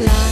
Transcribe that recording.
la